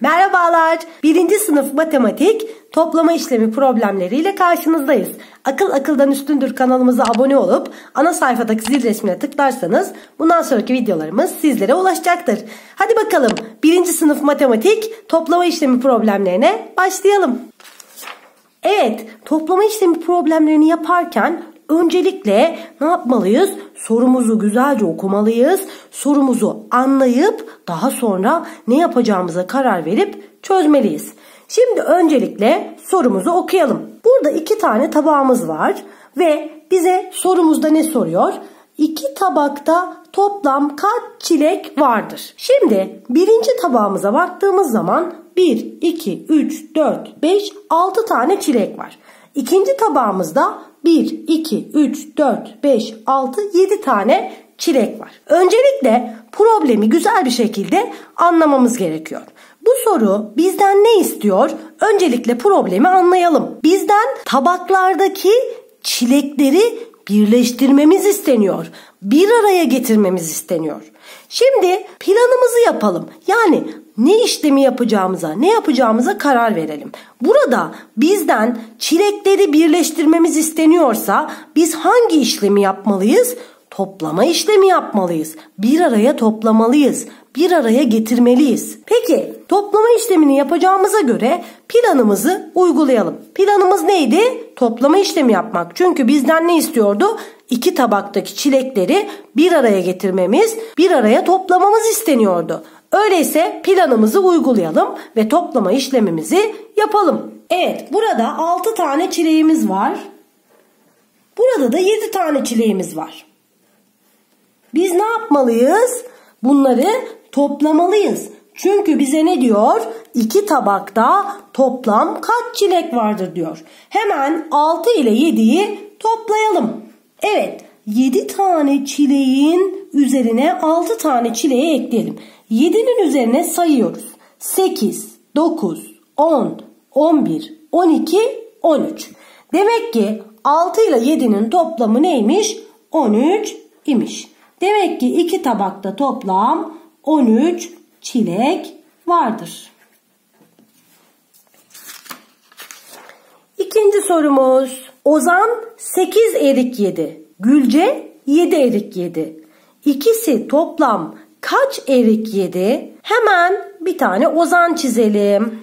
Merhabalar. Birinci sınıf matematik toplama işlemi problemleriyle karşınızdayız. Akıl akıldan üstündür kanalımıza abone olup ana sayfadaki zil resmine tıklarsanız bundan sonraki videolarımız sizlere ulaşacaktır. Hadi bakalım birinci sınıf matematik toplama işlemi problemlerine başlayalım. Evet toplama işlemi problemlerini yaparken öncelikle ne yapmalıyız? Sorumuzu güzelce okumalıyız. Sorumuzu anlayıp daha sonra ne yapacağımıza karar verip çözmeliyiz. Şimdi öncelikle sorumuzu okuyalım. Burada iki tane tabağımız var ve bize sorumuzda ne soruyor? İki tabakta toplam kaç çilek vardır? Şimdi birinci tabağımıza baktığımız zaman 1, 2, 3, 4, 5, 6 tane çilek var. İkinci tabağımızda 1, 2, 3, 4, 5, 6, 7 tane çilek var. Öncelikle problemi güzel bir şekilde anlamamız gerekiyor. Bu soru bizden ne istiyor? Öncelikle problemi anlayalım. Bizden tabaklardaki çilekleri birleştirmemiz isteniyor. Bir araya getirmemiz isteniyor. Şimdi planımızı yapalım. Yani ne işlemi yapacağımıza, ne yapacağımıza karar verelim. Burada bizden çilekleri birleştirmemiz isteniyorsa biz hangi işlemi yapmalıyız? Toplama işlemi yapmalıyız. Bir araya toplamalıyız. Bir araya getirmeliyiz. Peki toplama işlemini yapacağımıza göre planımızı uygulayalım. Planımız neydi? Toplama işlemi yapmak. Çünkü bizden ne istiyordu? İki tabaktaki çilekleri bir araya getirmemiz, bir araya toplamamız isteniyordu. Öyleyse planımızı uygulayalım ve toplama işlemimizi yapalım. Evet burada 6 tane çileğimiz var. Burada da 7 tane çileğimiz var. Biz ne yapmalıyız? Bunları toplamalıyız. Çünkü bize ne diyor? İki tabakta toplam kaç çilek vardır diyor. Hemen 6 ile 7'yi toplayalım. Evet 7 tane çileğin üzerine 6 tane çileği ekleyelim. 7'nin üzerine sayıyoruz. 8, 9, 10, 11, 12, 13. Demek ki 6 ile 7'nin toplamı neymiş? 13 imiş. Demek ki iki tabakta toplam 13 çilek vardır. İkinci sorumuz. Ozan 8 erik yedi. Gülce 7 erik yedi. İkisi toplam kaç erik yedi? Hemen bir tane Ozan çizelim.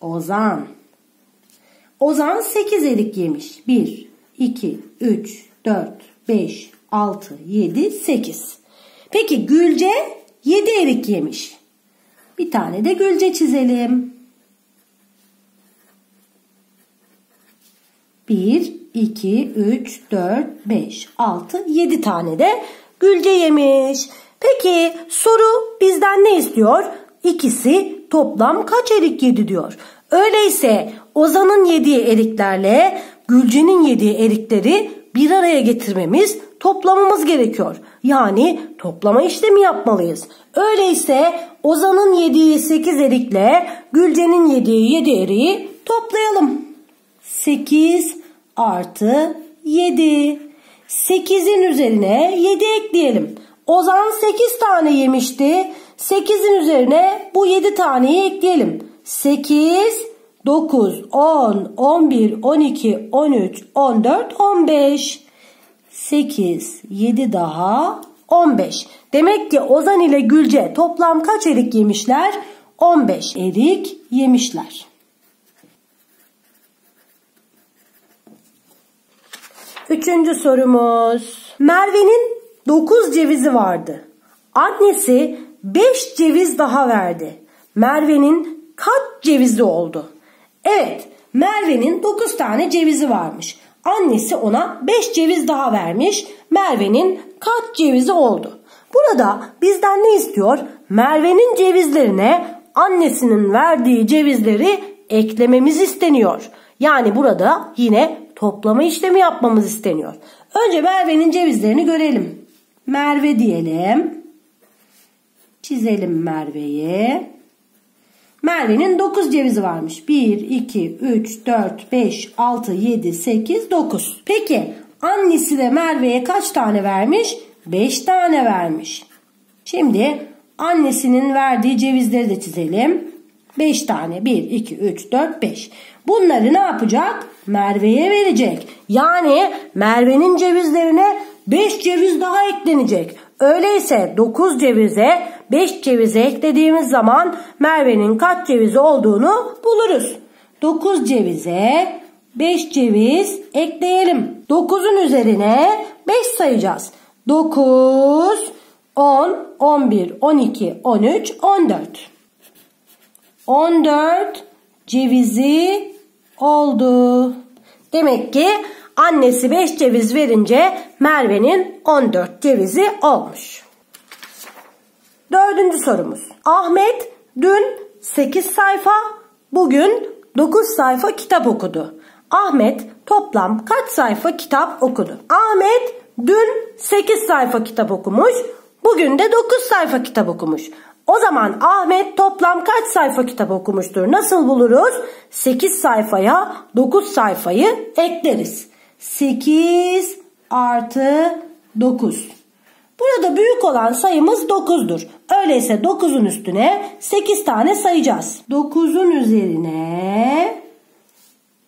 Ozan. Ozan 8 erik yemiş. 1, 2, 3, 4, 5, 6, 7, 8. Peki Gülce 7 erik yemiş. Bir tane de Gülce çizelim. 1, 2, 3, 4, 5, 6, 7 tane de Gülce yemiş. Peki soru bizden ne istiyor? İkisi toplam kaç erik yedi diyor. Öyleyse Ozan'ın yediği eriklerle Gülce'nin yediği erikleri bir araya getirmemiz, toplamamız gerekiyor. Yani toplama işlemi yapmalıyız. Öyleyse Ozan'ın yediği 8 erikle Gülce'nin yediği 7 eriği toplayalım. 8 artı 7. 8'in üzerine 7 ekleyelim. Ozan 8 tane yemişti. 8'in üzerine bu 7 taneyi ekleyelim. 8, 9, 10, 11, 12, 13, 14, 15. 8, 7 daha 15. Demek ki Ozan ile Gülce toplam kaç erik yemişler? 15 erik yemişler. Üçüncü sorumuz. Merve'nin 9 cevizi vardı. Annesi 5 ceviz daha verdi. Merve'nin kaç cevizi oldu? Evet, Merve'nin 9 tane cevizi varmış. Annesi ona 5 ceviz daha vermiş. Merve'nin kaç cevizi oldu? Burada bizden ne istiyor? Merve'nin cevizlerine annesinin verdiği cevizleri eklememiz isteniyor. Yani burada yine toplama işlemi yapmamız isteniyor. Önce Merve'nin cevizlerini görelim. Merve diyelim. Çizelim Merve'yi. Merve'nin 9 cevizi varmış. 1, 2, 3, 4, 5, 6, 7, 8, 9. Peki annesi de Merve'ye kaç tane vermiş? 5 tane vermiş. Şimdi annesinin verdiği cevizleri de çizelim. 5 tane 1, 2, 3, 4, 5. Bunları ne yapacak? Merve'ye verecek. Yani Merve'nin cevizlerine 5 ceviz daha eklenecek. Öyleyse 9 cevize 5 cevize eklediğimiz zaman Merve'nin kaç cevizi olduğunu buluruz. 9 cevize 5 ceviz ekleyelim. 9'un üzerine 5 sayacağız. 9, 10, 11, 12, 13, 14. 14 cevizi oldu. Demek ki annesi 5 ceviz verince Merve'nin 14 cevizi olmuş. Dördüncü sorumuz. Ahmet dün 8 sayfa, bugün 9 sayfa kitap okudu. Ahmet toplam kaç sayfa kitap okudu? Ahmet dün 8 sayfa kitap okumuş, bugün de 9 sayfa kitap okumuş. O zaman Ahmet toplam kaç sayfa kitap okumuştur? Nasıl buluruz? 8 sayfaya 9 sayfayı ekleriz. 8 artı 9. Burada büyük olan sayımız 9'dur. Öyleyse 9'un üstüne 8 tane sayacağız. 9'un üzerine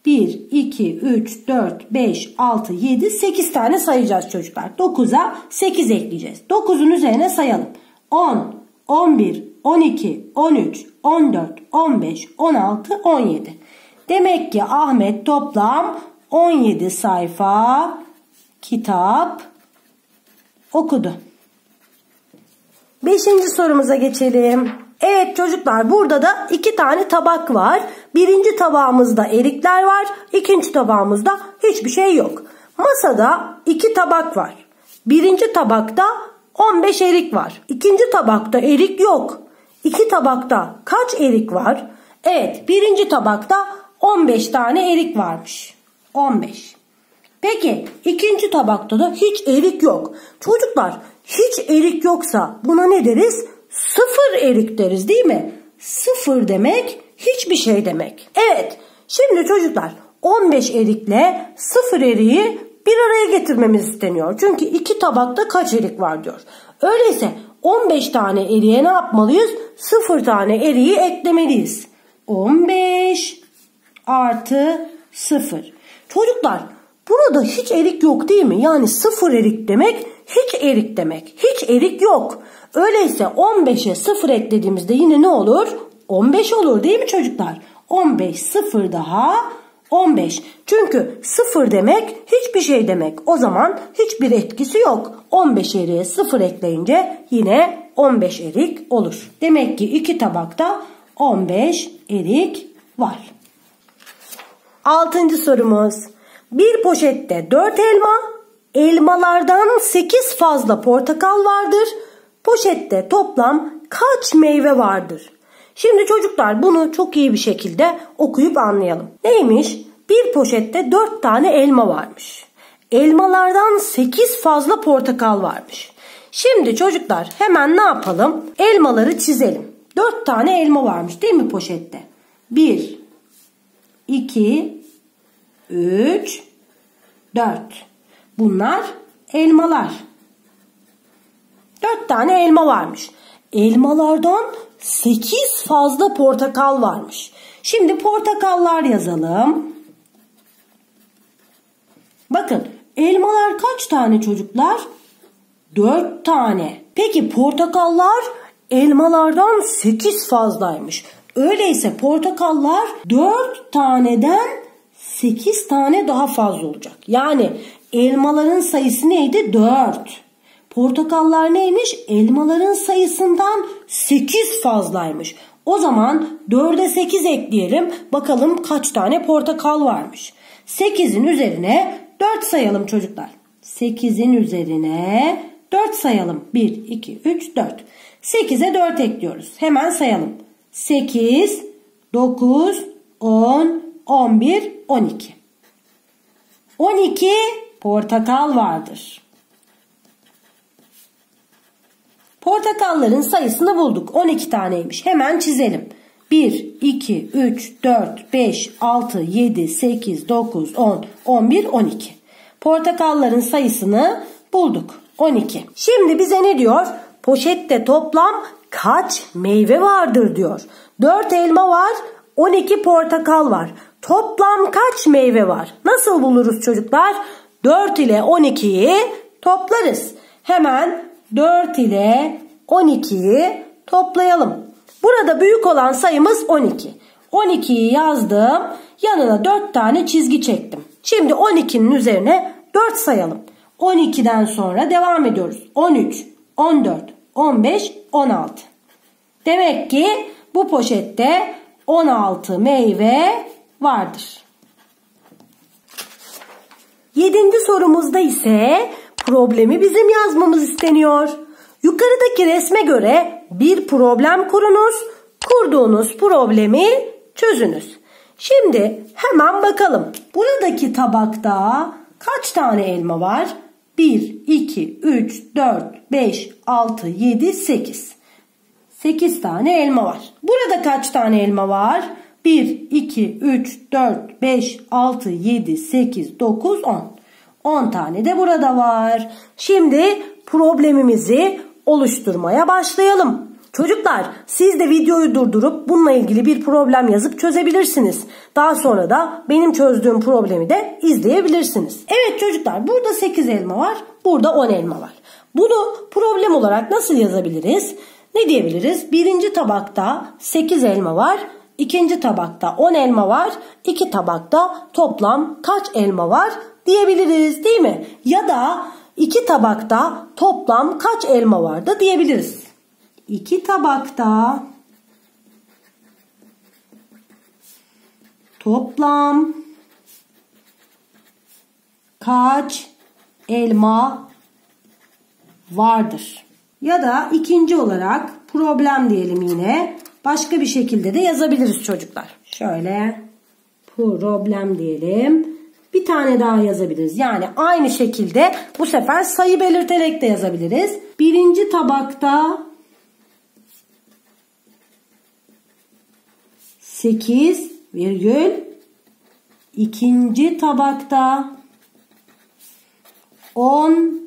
1, 2, 3, 4, 5, 6, 7, 8 tane sayacağız çocuklar. 9'a 8 ekleyeceğiz. 9'un üzerine sayalım. 10, 11, 12, 13, 14, 15, 16, 17. Demek ki Ahmet toplam 17 sayfa kitap okudu. Beşinci sorumuza geçelim. Evet çocuklar burada da iki tane tabak var. Birinci tabağımızda erikler var. İkinci tabağımızda hiçbir şey yok. Masada iki tabak var. Birinci tabakta 15 erik var. İkinci tabakta erik yok. İki tabakta kaç erik var? Evet birinci tabakta 15 tane erik varmış. 15. Peki ikinci tabakta da hiç erik yok. Çocuklar hiç erik yoksa buna ne deriz? Sıfır erik deriz değil mi? Sıfır demek hiçbir şey demek. Evet şimdi çocuklar 15 erikle sıfır eriği bir araya getirmemiz isteniyor. Çünkü iki tabakta kaç erik var diyor. Öyleyse 15 tane eriğe ne yapmalıyız? 0 tane eriği eklemeliyiz. 15 artı 0. Çocuklar burada hiç erik yok değil mi? Yani 0 erik demek hiç erik demek. Hiç erik yok. Öyleyse 15'e 0 eklediğimizde yine ne olur? 15 olur değil mi çocuklar? 15 0 daha 15. Çünkü 0 demek hiçbir şey demek. O zaman hiçbir etkisi yok. 15 eriğe 0 ekleyince yine 15 erik olur. Demek ki iki tabakta 15 erik var. Altıncı sorumuz. Bir poşette 4 elma, elmalardan 8 fazla portakal vardır. Poşette toplam kaç meyve vardır? Şimdi çocuklar bunu çok iyi bir şekilde okuyup anlayalım. Neymiş? Bir poşette 4 tane elma varmış. Elmalardan 8 fazla portakal varmış. Şimdi çocuklar hemen ne yapalım? Elmaları çizelim. 4 tane elma varmış değil mi poşette? 1 2 3 4 Bunlar elmalar. 4 tane elma varmış. Elmalardan 8 fazla portakal varmış. Şimdi portakallar yazalım. Bakın elmalar kaç tane çocuklar? 4 tane. Peki portakallar elmalardan 8 fazlaymış. Öyleyse portakallar 4 taneden 8 tane daha fazla olacak. Yani elmaların sayısı neydi? 4. Portakallar neymiş? Elmaların sayısından 8 fazlaymış. O zaman 4'e 8 ekleyelim. Bakalım kaç tane portakal varmış. 8'in üzerine 4 sayalım çocuklar. 8'in üzerine 4 sayalım. 1, 2, 3, 4. 8'e 4 ekliyoruz. Hemen sayalım. 8, 9, 10, 11, 12. 12 portakal vardır. Portakalların sayısını bulduk. 12 taneymiş. Hemen çizelim. 1, 2, 3, 4, 5, 6, 7, 8, 9, 10, 11, 12. Portakalların sayısını bulduk. 12. Şimdi bize ne diyor? poşette toplam kaç meyve vardır diyor. 4 elma var 12 portakal var. Toplam kaç meyve var? Nasıl buluruz çocuklar? 4 ile 12'yi toplarız. Hemen 4 ile 12'yi toplayalım. Burada büyük olan sayımız 12. 12'yi yazdım. Yanına 4 tane çizgi çektim. Şimdi 12'nin üzerine 4 sayalım. 12'den sonra devam ediyoruz. 13, 14, 15, 16. Demek ki bu poşette 16 meyve vardır. Yedinci sorumuzda ise problemi bizim yazmamız isteniyor. Yukarıdaki resme göre bir problem kurunuz. Kurduğunuz problemi çözünüz. Şimdi hemen bakalım. Buradaki tabakta kaç tane elma var? 1, 2, 3, 4, 5, 6, 7, 8. 8 tane elma var. Burada kaç tane elma var? 1, 2, 3, 4, 5, 6, 7, 8, 9, 10. 10 tane de burada var. Şimdi problemimizi oluşturmaya başlayalım. Çocuklar siz de videoyu durdurup bununla ilgili bir problem yazıp çözebilirsiniz. Daha sonra da benim çözdüğüm problemi de izleyebilirsiniz. Evet çocuklar burada 8 elma var. Burada 10 elma var. Bunu problem olarak nasıl yazabiliriz? Ne diyebiliriz? Birinci tabakta 8 elma var. İkinci tabakta 10 elma var. İki tabakta toplam kaç elma var diyebiliriz değil mi? Ya da iki tabakta toplam kaç elma vardı diyebiliriz. İki tabakta toplam kaç elma vardır? Ya da ikinci olarak problem diyelim yine. Başka bir şekilde de yazabiliriz çocuklar. Şöyle problem diyelim. Bir tane daha yazabiliriz. Yani aynı şekilde bu sefer sayı belirterek de yazabiliriz. Birinci tabakta 8 virgül ikinci tabakta 10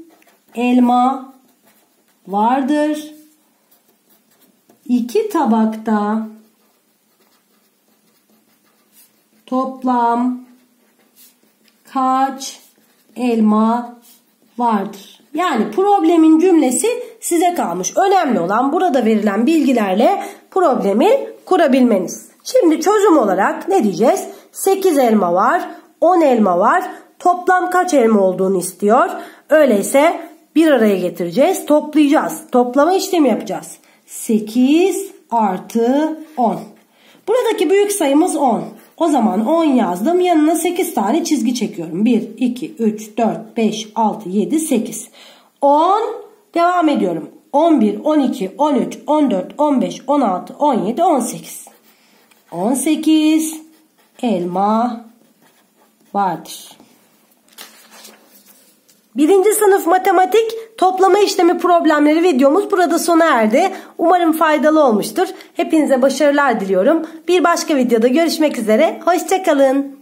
elma vardır. İki tabakta toplam kaç elma vardır? Yani problemin cümlesi size kalmış. Önemli olan burada verilen bilgilerle problemi kurabilmeniz. Şimdi çözüm olarak ne diyeceğiz? 8 elma var, 10 elma var. Toplam kaç elma olduğunu istiyor. Öyleyse bir araya getireceğiz, toplayacağız. Toplama işlemi yapacağız. 8 artı 10. Buradaki büyük sayımız 10. O zaman 10 yazdım. Yanına 8 tane çizgi çekiyorum. 1, 2, 3, 4, 5, 6, 7, 8. 10 devam ediyorum. 11, 12, 13, 14, 15, 16, 17, 18. 18 elma vardır. Birinci sınıf matematik toplama işlemi problemleri videomuz burada sona erdi. Umarım faydalı olmuştur. Hepinize başarılar diliyorum. Bir başka videoda görüşmek üzere. Hoşçakalın.